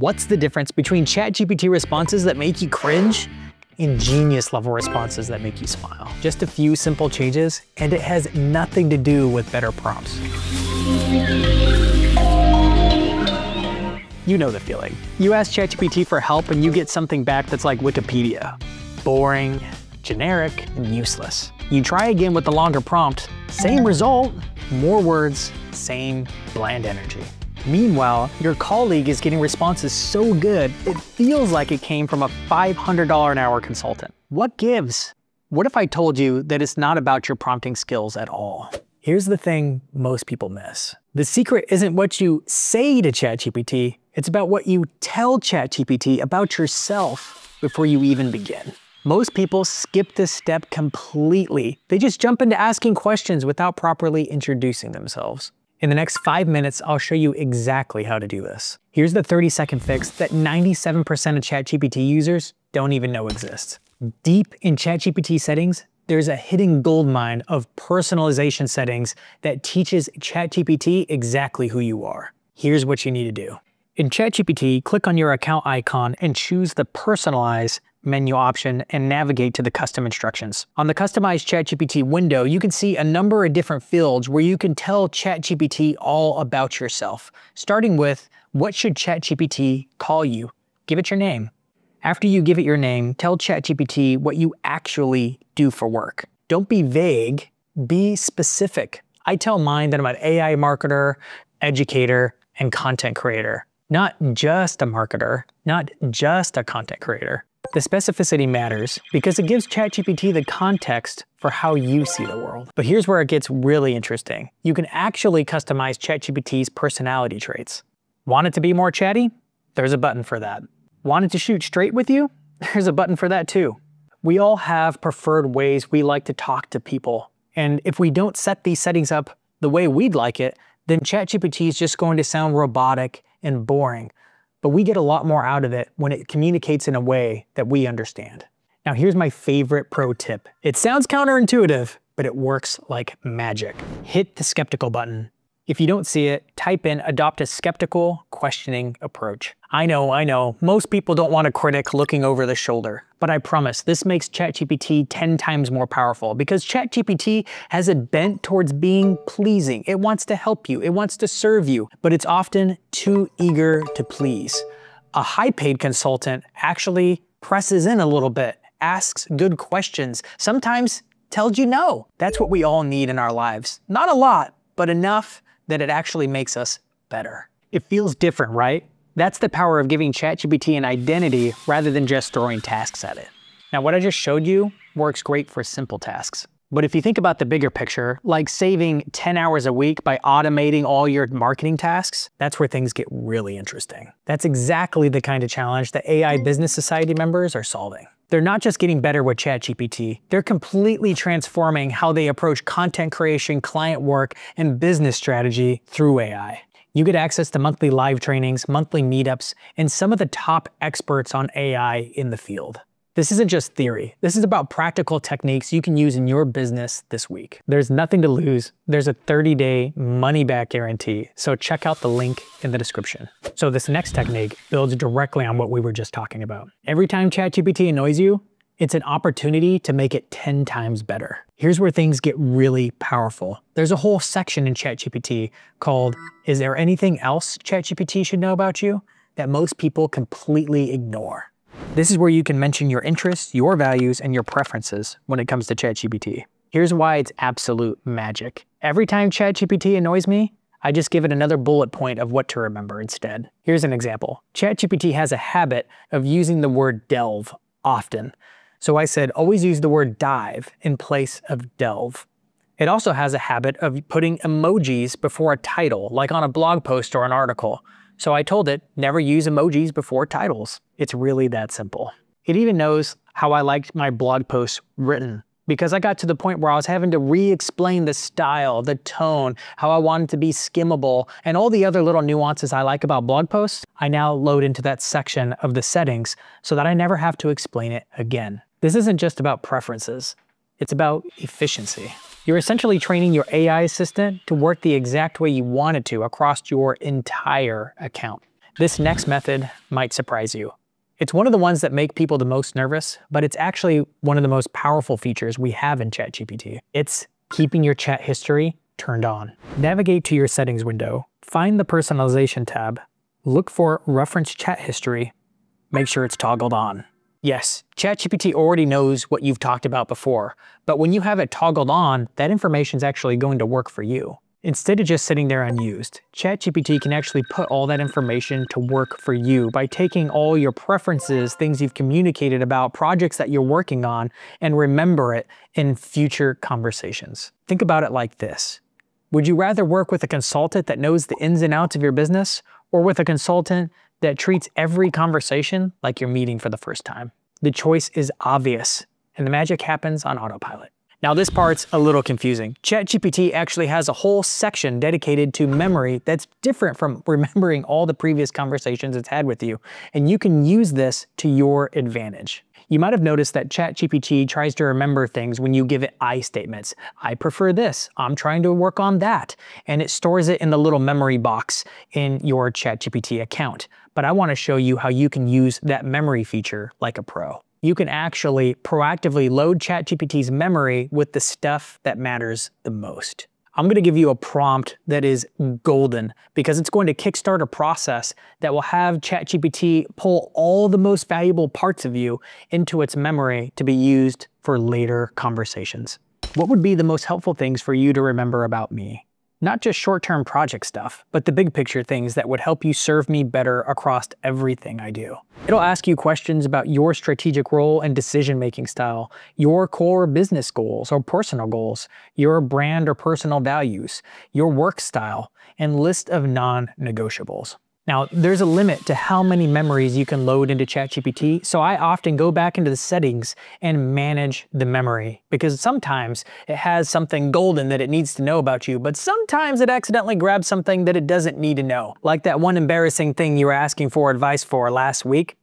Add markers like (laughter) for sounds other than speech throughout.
What's the difference between ChatGPT responses that make you cringe and genius level responses that make you smile? Just a few simple changes, and it has nothing to do with better prompts. You know the feeling. You ask ChatGPT for help and you get something back that's like Wikipedia. Boring, generic, and useless. You try again with the longer prompt, same result, more words, same bland energy. Meanwhile, your colleague is getting responses so good, it feels like it came from a $500 an hour consultant. What gives? What if I told you that it's not about your prompting skills at all? Here's the thing most people miss. The secret isn't what you say to ChatGPT, it's about what you tell ChatGPT about yourself before you even begin. Most people skip this step completely. They just jump into asking questions without properly introducing themselves. In the next five minutes, I'll show you exactly how to do this. Here's the 30 second fix that 97% of ChatGPT users don't even know exists. Deep in ChatGPT settings, there's a hidden goldmine of personalization settings that teaches ChatGPT exactly who you are. Here's what you need to do. In ChatGPT, click on your account icon and choose the Personalize menu option and navigate to the custom instructions. On the customized ChatGPT window, you can see a number of different fields where you can tell ChatGPT all about yourself, starting with what should ChatGPT call you? Give it your name. After you give it your name, tell ChatGPT what you actually do for work. Don't be vague, be specific. I tell mine that I'm an AI marketer, educator, and content creator. Not just a marketer, not just a content creator. The specificity matters because it gives ChatGPT the context for how you see the world. But here's where it gets really interesting. You can actually customize ChatGPT's personality traits. Want it to be more chatty? There's a button for that. Want it to shoot straight with you? (laughs) There's a button for that too. We all have preferred ways we like to talk to people. And if we don't set these settings up the way we'd like it, then ChatGPT is just going to sound robotic and boring but we get a lot more out of it when it communicates in a way that we understand. Now here's my favorite pro tip. It sounds counterintuitive, but it works like magic. Hit the skeptical button if you don't see it, type in adopt a skeptical, questioning approach. I know, I know, most people don't want a critic looking over the shoulder, but I promise this makes ChatGPT 10 times more powerful because ChatGPT has a bent towards being pleasing. It wants to help you, it wants to serve you, but it's often too eager to please. A high paid consultant actually presses in a little bit, asks good questions, sometimes tells you no. That's what we all need in our lives. Not a lot, but enough that it actually makes us better. It feels different, right? That's the power of giving ChatGPT an identity rather than just throwing tasks at it. Now what I just showed you works great for simple tasks. But if you think about the bigger picture, like saving 10 hours a week by automating all your marketing tasks, that's where things get really interesting. That's exactly the kind of challenge that AI Business Society members are solving. They're not just getting better with ChatGPT, they're completely transforming how they approach content creation, client work, and business strategy through AI. You get access to monthly live trainings, monthly meetups, and some of the top experts on AI in the field. This isn't just theory. This is about practical techniques you can use in your business this week. There's nothing to lose. There's a 30-day money-back guarantee, so check out the link in the description. So this next technique builds directly on what we were just talking about. Every time ChatGPT annoys you, it's an opportunity to make it 10 times better. Here's where things get really powerful. There's a whole section in ChatGPT called, Is there anything else ChatGPT should know about you? that most people completely ignore. This is where you can mention your interests, your values, and your preferences when it comes to ChatGPT. Here's why it's absolute magic. Every time ChatGPT annoys me, I just give it another bullet point of what to remember instead. Here's an example. ChatGPT has a habit of using the word delve often. So I said always use the word dive in place of delve. It also has a habit of putting emojis before a title, like on a blog post or an article. So I told it, never use emojis before titles. It's really that simple. It even knows how I liked my blog posts written because I got to the point where I was having to re-explain the style, the tone, how I wanted to be skimmable, and all the other little nuances I like about blog posts, I now load into that section of the settings so that I never have to explain it again. This isn't just about preferences, it's about efficiency. You're essentially training your AI assistant to work the exact way you want it to across your entire account. This next method might surprise you. It's one of the ones that make people the most nervous, but it's actually one of the most powerful features we have in ChatGPT. It's keeping your chat history turned on. Navigate to your settings window, find the personalization tab, look for reference chat history, make sure it's toggled on. Yes, ChatGPT already knows what you've talked about before, but when you have it toggled on, that information is actually going to work for you. Instead of just sitting there unused, ChatGPT can actually put all that information to work for you by taking all your preferences, things you've communicated about, projects that you're working on, and remember it in future conversations. Think about it like this. Would you rather work with a consultant that knows the ins and outs of your business, or with a consultant that treats every conversation like you're meeting for the first time? The choice is obvious, and the magic happens on autopilot. Now this part's a little confusing. ChatGPT actually has a whole section dedicated to memory that's different from (laughs) remembering all the previous conversations it's had with you, and you can use this to your advantage. You might have noticed that ChatGPT tries to remember things when you give it I statements. I prefer this, I'm trying to work on that, and it stores it in the little memory box in your ChatGPT account. But I wanna show you how you can use that memory feature like a pro you can actually proactively load ChatGPT's memory with the stuff that matters the most. I'm going to give you a prompt that is golden because it's going to kickstart a process that will have ChatGPT pull all the most valuable parts of you into its memory to be used for later conversations. What would be the most helpful things for you to remember about me? Not just short-term project stuff, but the big picture things that would help you serve me better across everything I do. It'll ask you questions about your strategic role and decision-making style, your core business goals or personal goals, your brand or personal values, your work style, and list of non-negotiables. Now, there's a limit to how many memories you can load into ChatGPT, so I often go back into the settings and manage the memory because sometimes it has something golden that it needs to know about you, but sometimes it accidentally grabs something that it doesn't need to know. Like that one embarrassing thing you were asking for advice for last week.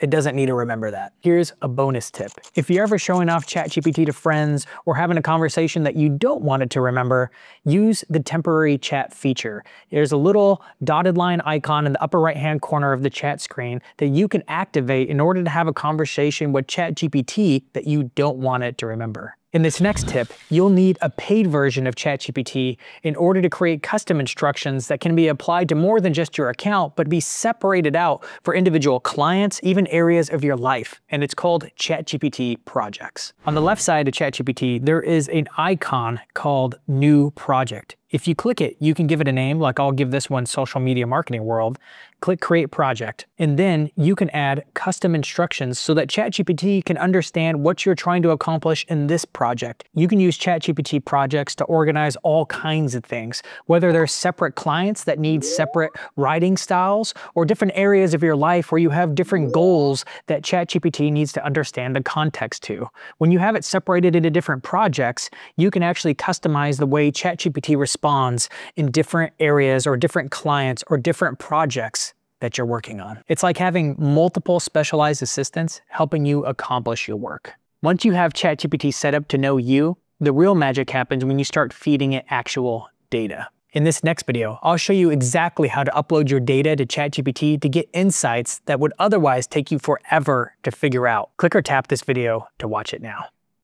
It doesn't need to remember that. Here's a bonus tip. If you're ever showing off ChatGPT to friends or having a conversation that you don't want it to remember, use the temporary chat feature. There's a little dotted line icon in the upper right hand corner of the chat screen that you can activate in order to have a conversation with ChatGPT that you don't want it to remember. In this next tip, you'll need a paid version of ChatGPT in order to create custom instructions that can be applied to more than just your account, but be separated out for individual clients, even areas of your life. And it's called ChatGPT Projects. On the left side of ChatGPT, there is an icon called New Project. If you click it, you can give it a name, like I'll give this one Social Media Marketing World, click Create Project, and then you can add custom instructions so that ChatGPT can understand what you're trying to accomplish in this project. You can use ChatGPT projects to organize all kinds of things, whether they're separate clients that need separate writing styles, or different areas of your life where you have different goals that ChatGPT needs to understand the context to. When you have it separated into different projects, you can actually customize the way ChatGPT responds responds in different areas or different clients or different projects that you're working on. It's like having multiple specialized assistants helping you accomplish your work. Once you have ChatGPT set up to know you, the real magic happens when you start feeding it actual data. In this next video, I'll show you exactly how to upload your data to ChatGPT to get insights that would otherwise take you forever to figure out. Click or tap this video to watch it now.